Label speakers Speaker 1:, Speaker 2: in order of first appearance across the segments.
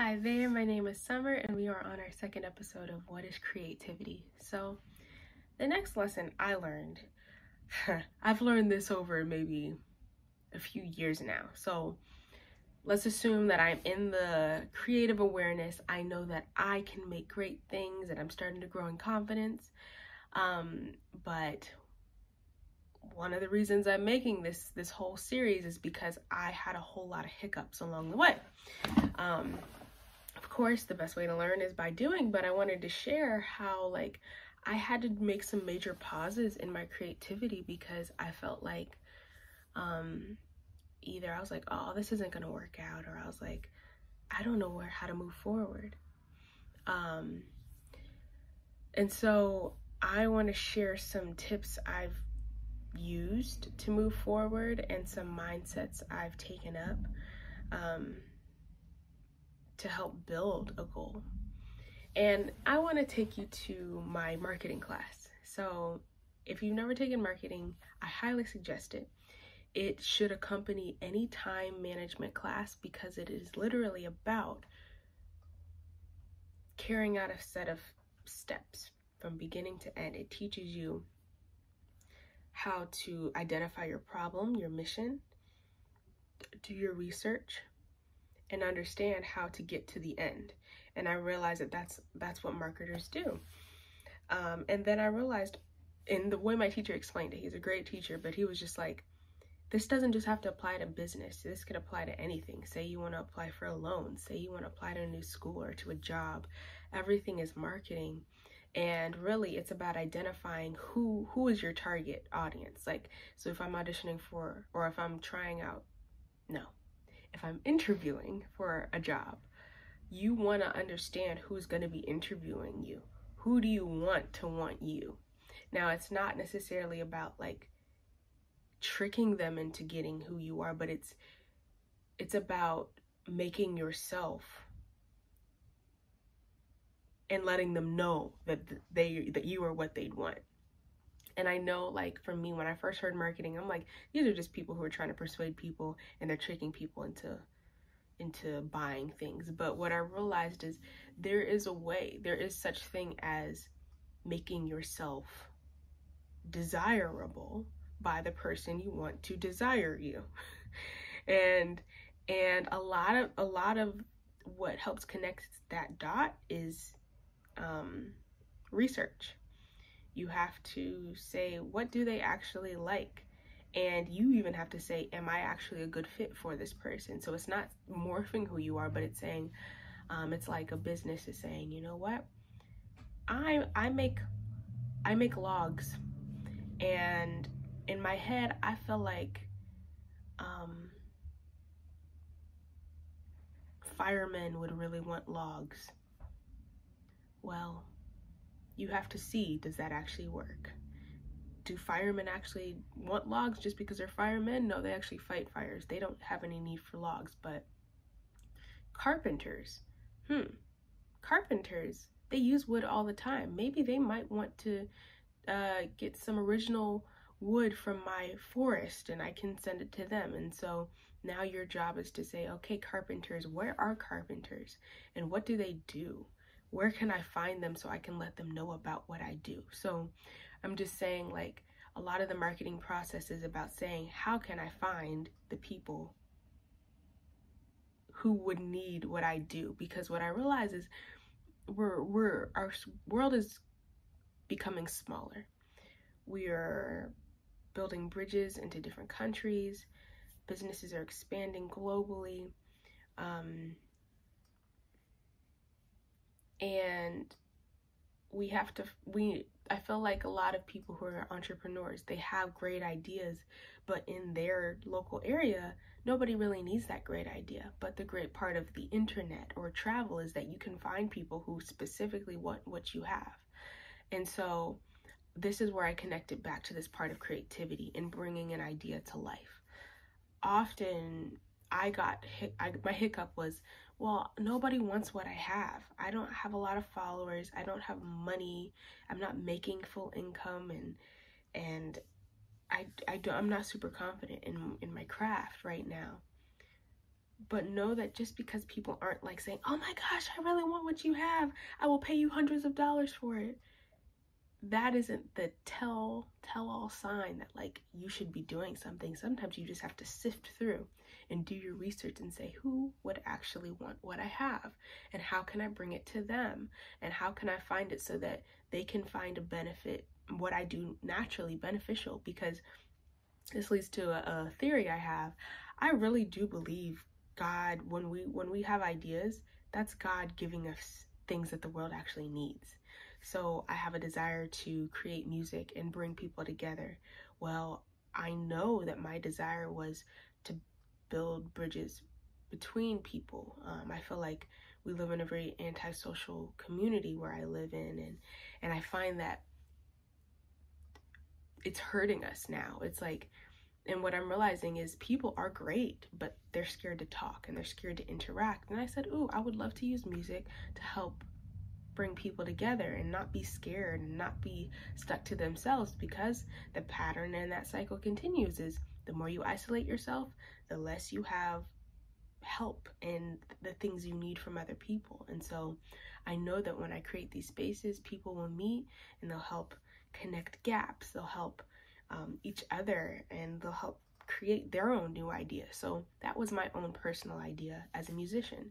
Speaker 1: Hi there, my name is Summer, and we are on our second episode of What is Creativity? So, the next lesson I learned, I've learned this over maybe a few years now. So, let's assume that I'm in the creative awareness. I know that I can make great things and I'm starting to grow in confidence. Um, but one of the reasons I'm making this this whole series is because I had a whole lot of hiccups along the way. Um, course, the best way to learn is by doing, but I wanted to share how like I had to make some major pauses in my creativity because I felt like um either I was like, "Oh, this isn't going to work out," or I was like, "I don't know where how to move forward." Um and so I want to share some tips I've used to move forward and some mindsets I've taken up. Um, to help build a goal. And I want to take you to my marketing class. So, if you've never taken marketing, I highly suggest it. It should accompany any time management class because it is literally about carrying out a set of steps from beginning to end. It teaches you how to identify your problem, your mission, do your research, and understand how to get to the end. And I realized that that's that's what marketers do. Um, and then I realized, in the way my teacher explained it, he's a great teacher, but he was just like, this doesn't just have to apply to business. This could apply to anything. Say you want to apply for a loan. Say you want to apply to a new school or to a job. Everything is marketing and really it's about identifying who who is your target audience like so if i'm auditioning for or if i'm trying out no if I'm interviewing for a job, you want to understand who's going to be interviewing you. Who do you want to want you? Now, it's not necessarily about like tricking them into getting who you are, but it's it's about making yourself and letting them know that they that you are what they'd want. And I know, like, for me, when I first heard marketing, I'm like, these are just people who are trying to persuade people and they're tricking people into into buying things. But what I realized is there is a way, there is such thing as making yourself desirable by the person you want to desire you. and and a lot of a lot of what helps connect that dot is um, research you have to say what do they actually like? And you even have to say am i actually a good fit for this person? So it's not morphing who you are but it's saying um, it's like a business is saying you know what? I i make i make logs. And in my head i feel like um, firemen would really want logs. Well you have to see does that actually work? Do firemen actually want logs just because they're firemen? No, they actually fight fires. They don't have any need for logs, but carpenters, hmm, carpenters, they use wood all the time. Maybe they might want to uh, get some original wood from my forest and I can send it to them. And so now your job is to say, okay, carpenters, where are carpenters and what do they do? Where can I find them so I can let them know about what I do? So I'm just saying, like, a lot of the marketing process is about saying, how can I find the people who would need what I do? Because what I realize is we're, we're, our world is becoming smaller. We are building bridges into different countries. Businesses are expanding globally. Um, and we have to we I feel like a lot of people who are entrepreneurs, they have great ideas, but in their local area, nobody really needs that great idea. But the great part of the internet or travel is that you can find people who specifically want what you have. And so this is where I connect it back to this part of creativity and bringing an idea to life. Often I got I, my hiccup was well, nobody wants what I have. I don't have a lot of followers. I don't have money. I'm not making full income and and I I don't I'm not super confident in in my craft right now. but know that just because people aren't like saying, "Oh my gosh, I really want what you have. I will pay you hundreds of dollars for it." That isn't the tell tell all sign that like you should be doing something. Sometimes you just have to sift through and do your research and say who would actually want what I have and how can I bring it to them and how can I find it so that they can find a benefit what I do naturally beneficial because this leads to a, a theory I have. I really do believe God when we when we have ideas, that's God giving us things that the world actually needs. So I have a desire to create music and bring people together. Well, I know that my desire was build bridges between people. Um, I feel like we live in a very antisocial community where I live in, and and I find that it's hurting us now. It's like and what I'm realizing is people are great, but they're scared to talk and they're scared to interact. And I said, Ooh, I would love to use music to help bring people together and not be scared and not be stuck to themselves because the pattern and that cycle continues is the more you isolate yourself, the less you have help and the things you need from other people. And so I know that when I create these spaces, people will meet and they'll help connect gaps. They'll help um, each other and they'll help create their own new idea. So that was my own personal idea as a musician.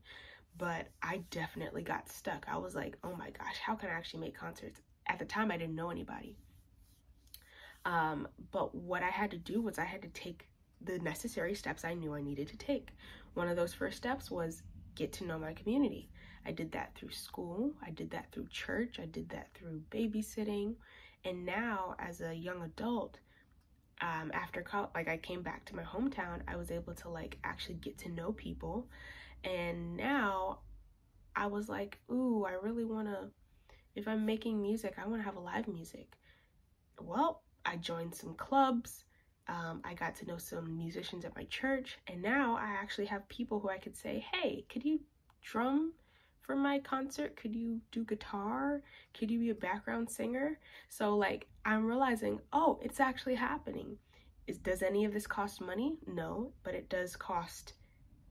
Speaker 1: But I definitely got stuck. I was like, oh my gosh, how can I actually make concerts? At the time, I didn't know anybody. Um, but what I had to do was I had to take the necessary steps I knew I needed to take. One of those first steps was get to know my community. I did that through school, I did that through church, I did that through babysitting. And now, as a young adult, um, after college, like I came back to my hometown, I was able to like actually get to know people. And now I was like, ooh, I really want to, if I'm making music, I want to have a live music. Well, I joined some clubs. Um, I got to know some musicians at my church. And now I actually have people who I could say, hey, could you drum for my concert? Could you do guitar? Could you be a background singer? So like I'm realizing, oh, it's actually happening. Is does any of this cost money? No, but it does cost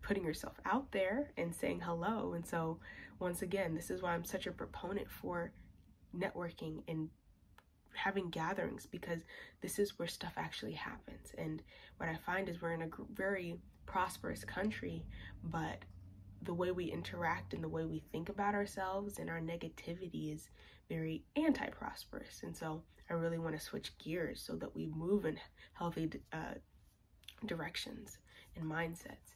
Speaker 1: putting yourself out there and saying hello. And so once again, this is why I'm such a proponent for networking and having gatherings because this is where stuff actually happens. And what I find is we're in a very prosperous country, but the way we interact and the way we think about ourselves and our negativity is very anti prosperous. And so I really want to switch gears so that we move in healthy uh, directions and mindsets.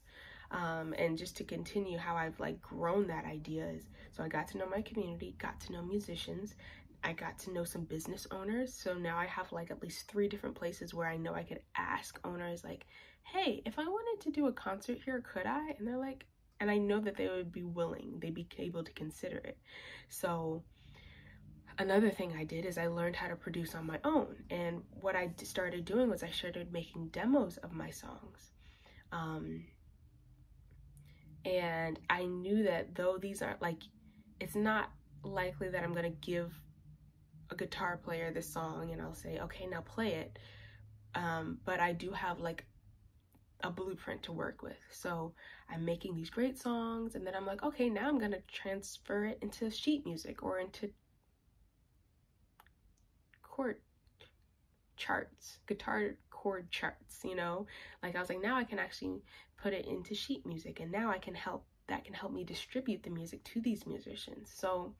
Speaker 1: Um, and just to continue how I've like grown that idea is so I got to know my community, got to know musicians, I got to know some business owners. So now I have like at least three different places where I know I could ask owners like, hey, if I wanted to do a concert here, could I? And they're like, and I know that they would be willing, they'd be able to consider it. So another thing I did is I learned how to produce on my own. And what I started doing was I started making demos of my songs. Um, and I knew that though these aren't like, it's not likely that I'm going to give a guitar player this song and I'll say, okay, now play it. Um, but I do have like a blueprint to work with. So I'm making these great songs and then I'm like, okay, now I'm going to transfer it into sheet music or into chord charts, guitar chord charts, you know? Like I was like, now I can actually put it into sheet music and now I can help that can help me distribute the music to these musicians. So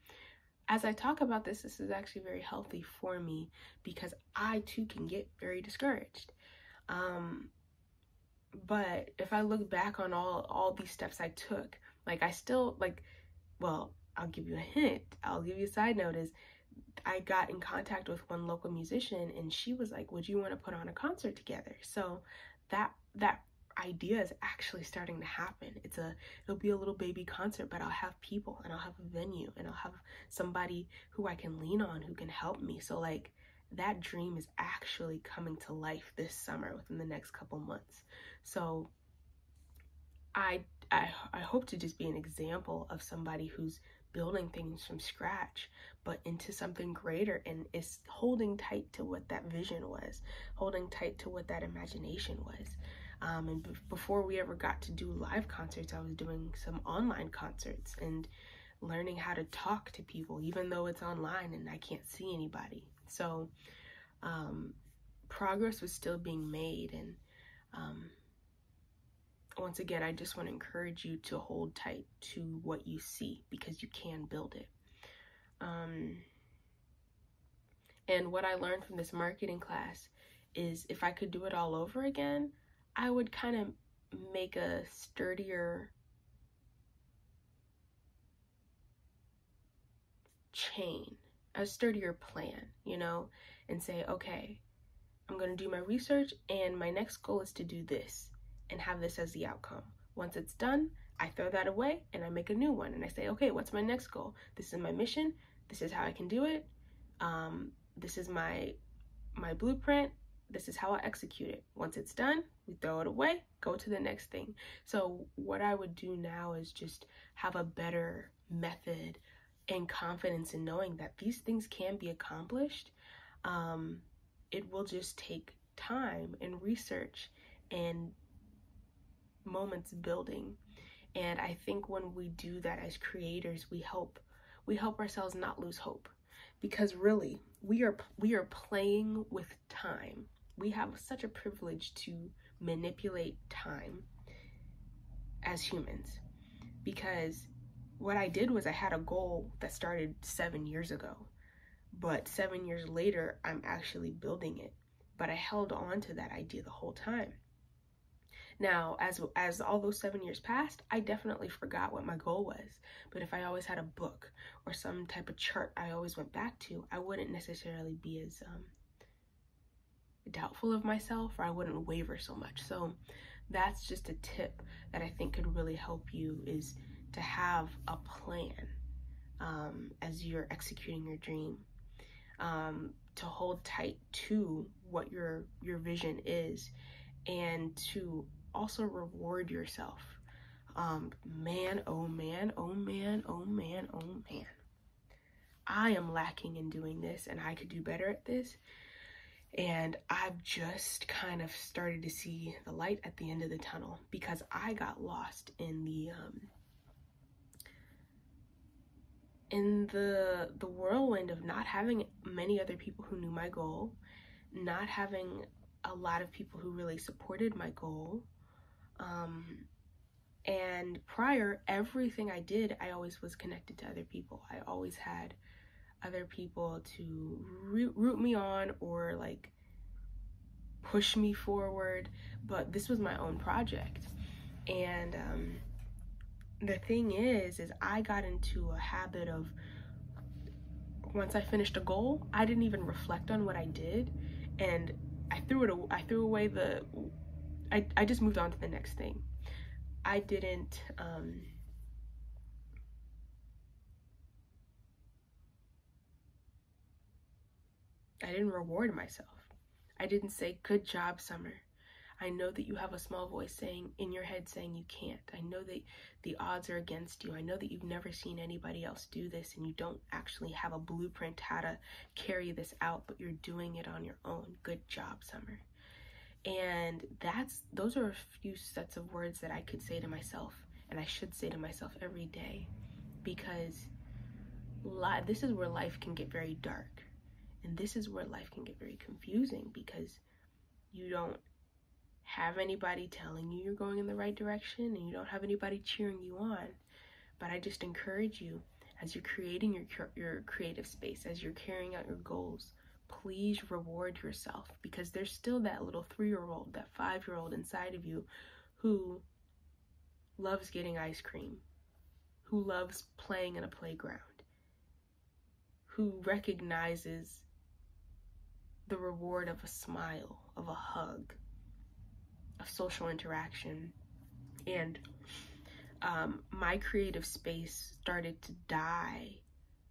Speaker 1: as I talk about this, this is actually very healthy for me because I too can get very discouraged. Um, but if I look back on all all these steps I took, like I still like well, I'll give you a hint. I'll give you a side note is I got in contact with one local musician and she was like, "Would you want to put on a concert together?" So that that idea is actually starting to happen. It's a it'll be a little baby concert, but I'll have people and I'll have a venue and I'll have somebody who I can lean on who can help me. So like that dream is actually coming to life this summer within the next couple months. So I, I, I hope to just be an example of somebody who's building things from scratch, but into something greater and is holding tight to what that vision was, holding tight to what that imagination was. Um, and b- before we ever got to do live concerts, I was doing some online concerts and learning how to talk to people, even though it's online and I can't see anybody. So, um, progress was still being made. And um, once again, I just want to encourage you to hold tight to what you see because you can build it. Um, and what I learned from this marketing class is if I could do it all over again, I would kind of make a sturdier chain, a sturdier plan, you know, and say, okay, I'm going to do my research and my next goal is to do this and have this as the outcome. Once it's done, I throw that away and I make a new one and I say, okay, what's my next goal? This is my mission. This is how I can do it. Um, this is my my blueprint this is how I execute it. Once it's done, we throw it away, go to the next thing. So, what I would do now is just have a better method and confidence in knowing that these things can be accomplished. Um, it will just take time and research and moments building. And I think when we do that as creators, we help we help ourselves not lose hope because really we are we are playing with time we have such a privilege to manipulate time as humans because what I did was I had a goal that started seven years ago, but seven years later, I'm actually building it. But I held on to that idea the whole time. Now, as as all those seven years passed, I definitely forgot what my goal was. But if I always had a book or some type of chart I always went back to, I wouldn't necessarily be as um, doubtful of myself or I wouldn't waver so much. So that's just a tip that I think could really help you is to have a plan um, as you're executing your dream. Um, to hold tight to what your your vision is and to also reward yourself um, man oh man oh man oh man oh man i am lacking in doing this and i could do better at this and I've just kind of started to see the light at the end of the tunnel because I got lost in the um, in the the whirlwind of not having many other people who knew my goal, not having a lot of people who really supported my goal. Um, and prior, everything I did, I always was connected to other people. I always had other people to root, me on or like push me forward but this was my own project. And um, the thing is is i got into a habit of once i finished a goal i didn't even reflect on what i did and i threw it i threw away the i, I just moved on to the next thing. I didn't um, I didn't reward myself. I didn't say, Good job, Summer. I know that you have a small voice saying in your head saying you can't. I know that the odds are against you. I know that you've never seen anybody else do this and you don't actually have a blueprint how to carry this out, but you're doing it on your own. Good job, Summer. And that's those are a few sets of words that I could say to myself and I should say to myself every day because li- this is where life can get very dark and this is where life can get very confusing because you don't have anybody telling you you're going in the right direction and you don't have anybody cheering you on. But I just encourage you as you're creating your your creative space, as you're carrying out your goals, please reward yourself because there's still that little 3-year-old, that 5-year-old inside of you who loves getting ice cream, who loves playing in a playground, who recognizes the reward of a smile, of a hug, of social interaction. And um, my creative space started to die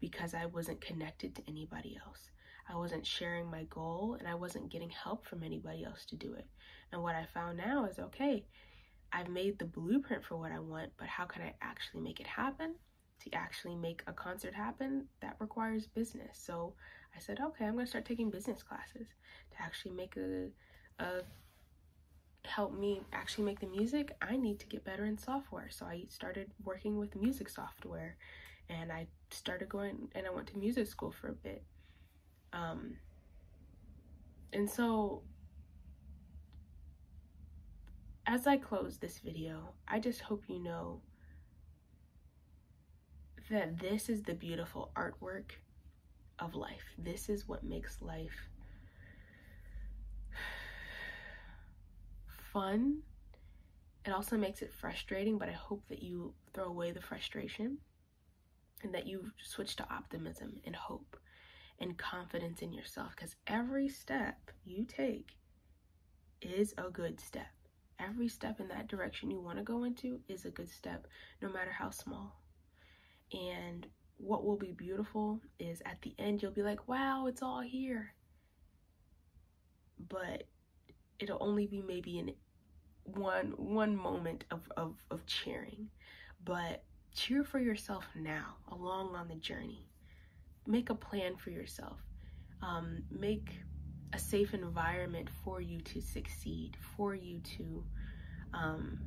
Speaker 1: because I wasn't connected to anybody else. I wasn't sharing my goal and I wasn't getting help from anybody else to do it. And what I found now is okay, I've made the blueprint for what I want, but how can I actually make it happen? To actually make a concert happen, that requires business. So I said, okay, I'm gonna start taking business classes to actually make a, a help me actually make the music, I need to get better in software. So I started working with music software and I started going and I went to music school for a bit. Um, and so as I close this video, I just hope you know that this is the beautiful artwork of life. This is what makes life fun. It also makes it frustrating, but I hope that you throw away the frustration and that you switch to optimism and hope and confidence in yourself because every step you take is a good step. Every step in that direction you want to go into is a good step, no matter how small. And what will be beautiful is at the end, you'll be like, wow, it's all here. But it'll only be maybe in one one moment of, of, of cheering. But cheer for yourself now, along on the journey. Make a plan for yourself. Um, make a safe environment for you to succeed, for you to um,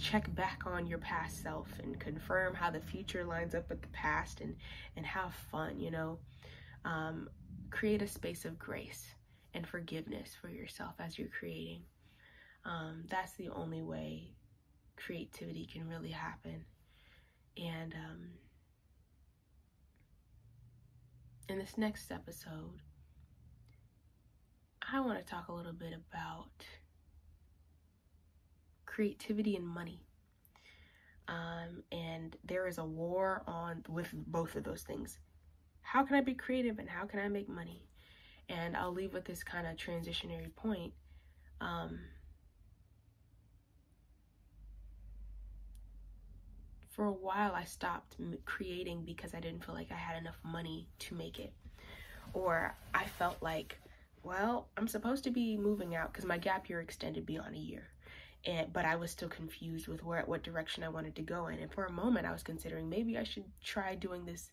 Speaker 1: check back on your past self and confirm how the future lines up with the past and, and have fun, you know. Um, create a space of grace and forgiveness for yourself as you're creating. Um, that's the only way creativity can really happen. And um, in this next episode, I want to talk a little bit about creativity and money. Um, and there is a war on with both of those things. How can I be creative and how can I make money? And I'll leave with this kind of transitionary point. Um, for a while, I stopped creating because I didn't feel like I had enough money to make it. Or I felt like, well, I'm supposed to be moving out because my gap year extended beyond a year and but I was still confused with where what direction I wanted to go in. And for a moment, I was considering maybe I should try doing this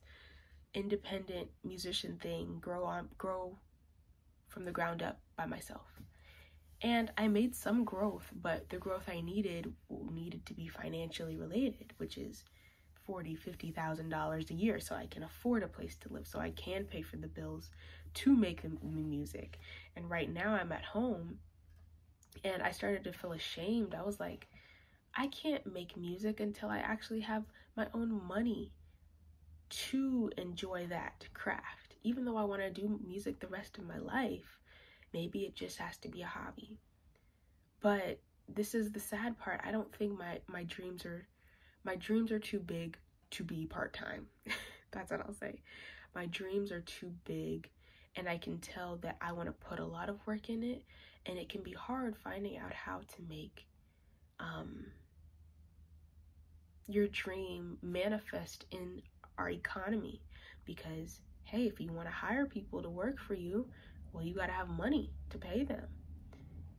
Speaker 1: independent musician thing, grow on, grow from the ground up by myself. And I made some growth, but the growth I needed needed to be financially related, which is forty, fifty thousand dollars a year, so I can afford a place to live, so I can pay for the bills to make the music. And right now, I'm at home and I started to feel ashamed. I was like, I can't make music until I actually have my own money to enjoy that craft. Even though I want to do music the rest of my life, maybe it just has to be a hobby. But this is the sad part. I don't think my my dreams are my dreams are too big to be part-time. That's what I'll say. My dreams are too big and I can tell that I want to put a lot of work in it and it can be hard finding out how to make um, your dream manifest in our economy. Because hey if you want to hire people to work for you well you got to have money to pay them.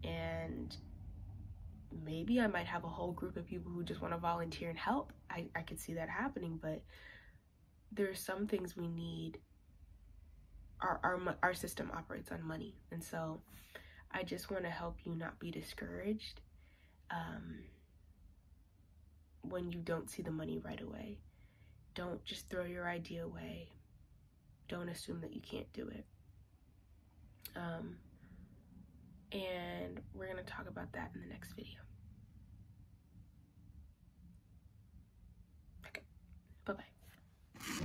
Speaker 1: And maybe i might have a whole group of people who just want to volunteer and help. I, I could see that happening but there are some things we need. Our, our our system operates on money. And so I just want to help you not be discouraged um, when you don't see the money right away. Don't just throw your idea away. Don't assume that you can't do it. Um, and we're going to talk about that in the next video. Okay, bye bye.